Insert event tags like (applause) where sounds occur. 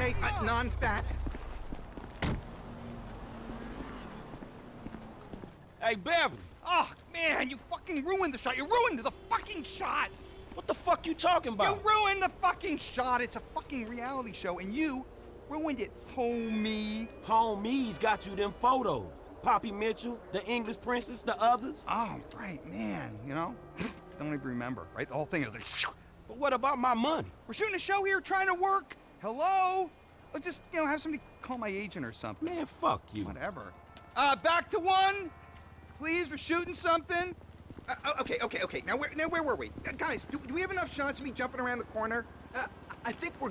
on, fat. Hey, Beverly, Oh, man, you fucking ruined the shot. You ruined the fucking shot. what the fuck you talking about? You ruined the fucking shot. It's a fucking reality show, and you ruined it, homie. Homie's got you them photos. Poppy Mitchell, the English princess, the others. Oh, right, man. You know, (laughs) don't even remember, right? The whole thing is like, (laughs) But what about my money? we're shooting a show here, trying to work. Hello? Or just, you know, have somebody call my agent or something. Man, fuck you. Whatever. Uh, back to one. Please, we're shooting something. Uh, oh, okay, okay, okay. Now where, now where were we, uh, guys? Do, do we have enough shots of me jumping around the corner? Uh, I think we're